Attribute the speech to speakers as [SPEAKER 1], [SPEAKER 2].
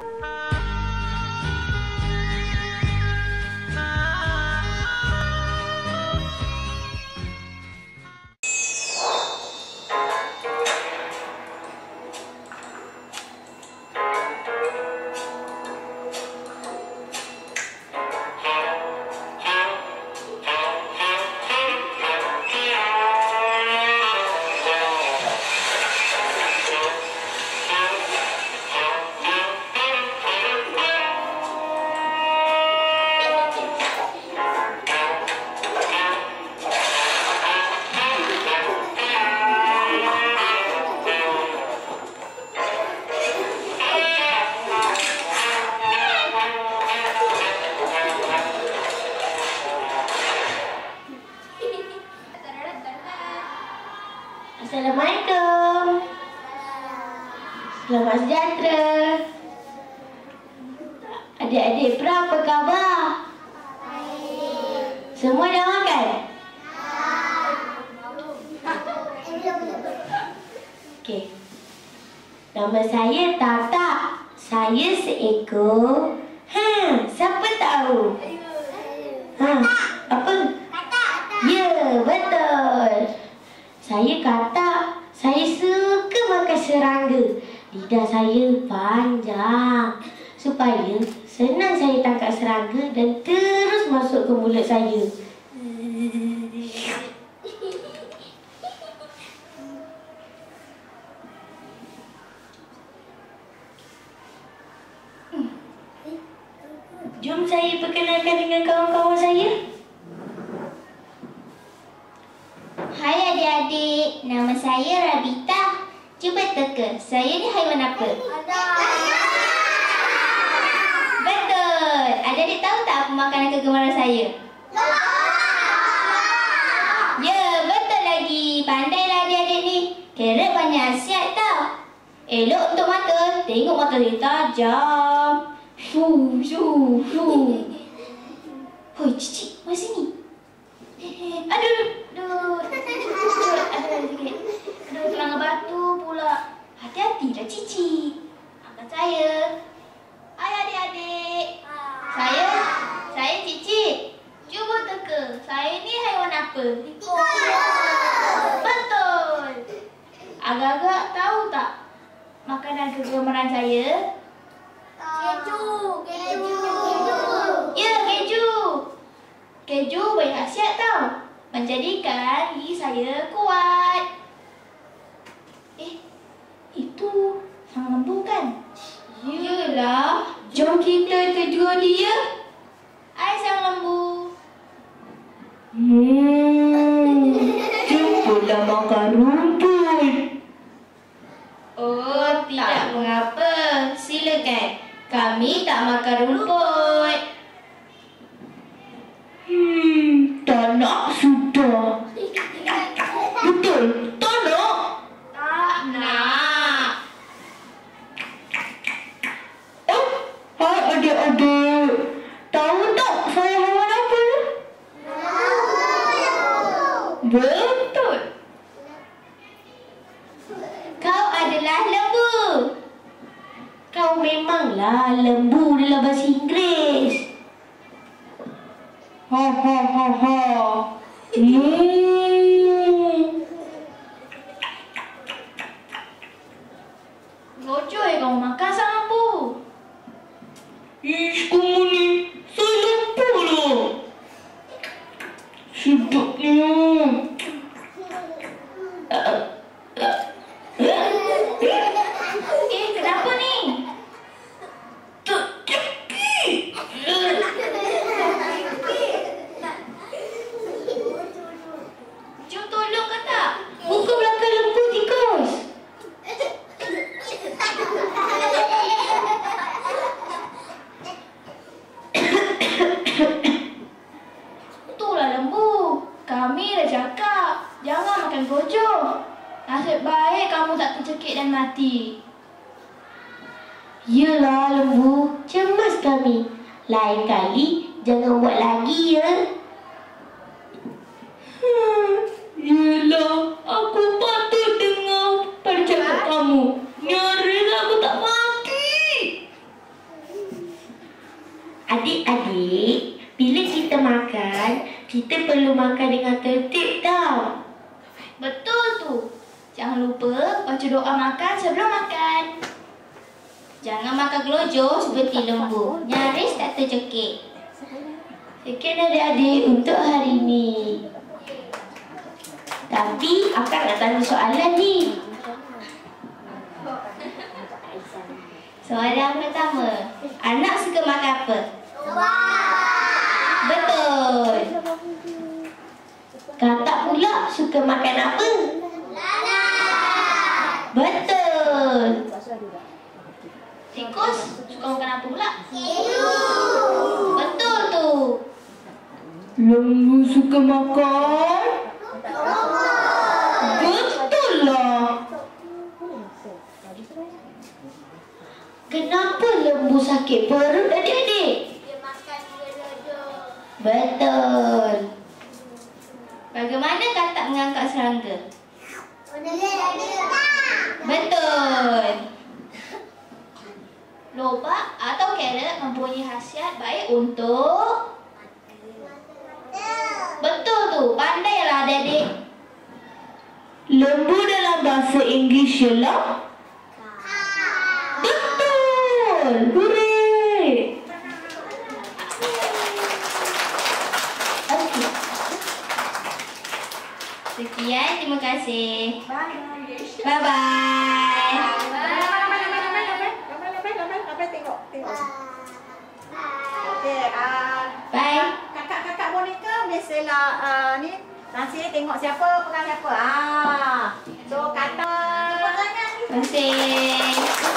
[SPEAKER 1] Bye. Adik-adik pra apa khabar? Semua dah makan? Nama saya Tata. Saya seekor. Ha, siapa tahu? Ha, apa? Ya, betul. Saya kata saya suka makan serangga. Lidah saya panjang. Supaya senang saya tangkap serangga dan terus masuk ke mulut saya. Jom saya perkenalkan dengan kawan-kawan saya.
[SPEAKER 2] Hai adik-adik, nama saya Rabita. Cuba teka, saya ni haiwan apa? Betul. Adik-adik tahu tak apa makanan kegemaran saya? Ya, betul lagi. Pandailah adik-adik ni. Carrot banyak khasiat tau. Elok untuk mata. Tengok mata dia tajam. Shu, shu, shu. Hoi, cicik, mari sini. Eh, Aduh, aduh. Aduh, sikit. Aduh, terang batu pula. Hati-hatilah Cici. Makan saya. Hai adik-adik. Saya, saya Cici. Cuba teka, saya ni haiwan apa? Betul. Agak-agak tahu tak makanan kegemaran saya?
[SPEAKER 3] Keju, keju.
[SPEAKER 2] Ya, keju. Keju banyak khasiat tau. Menjadikan gigi saya kuat. Eh, itu sang lembu kan?
[SPEAKER 1] Yelah, jom kita tegur dia.
[SPEAKER 2] Silakan. Kami tak makan rumput.
[SPEAKER 1] Hmm, tak nak sudah. Betul, tak nak.
[SPEAKER 2] Tak nak.
[SPEAKER 1] Oh, hai adik-adik. Tahu tak saya haiwan apa? Betul.
[SPEAKER 2] Kau
[SPEAKER 1] Kau memanglah lembu dalam bahasa Inggeris. Ha ha ha ha. Hmm.
[SPEAKER 2] Gojoy kau makan mati.
[SPEAKER 1] Yelah lembu, cemas kami. Lain kali jangan buat lagi ya. Hmm, yelah, aku patut dengar pada cakap kamu. Nyaris aku tak mati. Adik-adik, bila kita makan, kita perlu makan dengan tertib tau.
[SPEAKER 2] Jangan lupa baca doa makan sebelum makan. Jangan makan gelojoh seperti lembu. Nyaris tak tercekik.
[SPEAKER 1] Sekian adik-adik untuk hari ini. Tapi, akak nak tanya soalan ni.
[SPEAKER 2] Soalan pertama. Anak suka makan apa? Betul.
[SPEAKER 1] Kakak pula suka makan apa? Betul.
[SPEAKER 2] Tikus suka makan apa pula? Betul tu.
[SPEAKER 1] Lembu suka makan? Betul lah. Kenapa lembu sakit perut adik-adik? Betul.
[SPEAKER 2] Bagaimana katak mengangkat serangga? Betul. Lobak atau carrot mempunyai khasiat baik untuk Betul tu, pandailah adik-adik.
[SPEAKER 1] Lembu dalam bahasa Inggeris ialah? Betul. Hooray. Okey.
[SPEAKER 2] Sekian, terima kasih. Bye-bye.
[SPEAKER 3] Okey,
[SPEAKER 2] Bye.
[SPEAKER 3] kakak-kakak boneka biasalah ah, ni nanti tengok siapa pegang siapa. Ah. So kata
[SPEAKER 2] Terima kasih.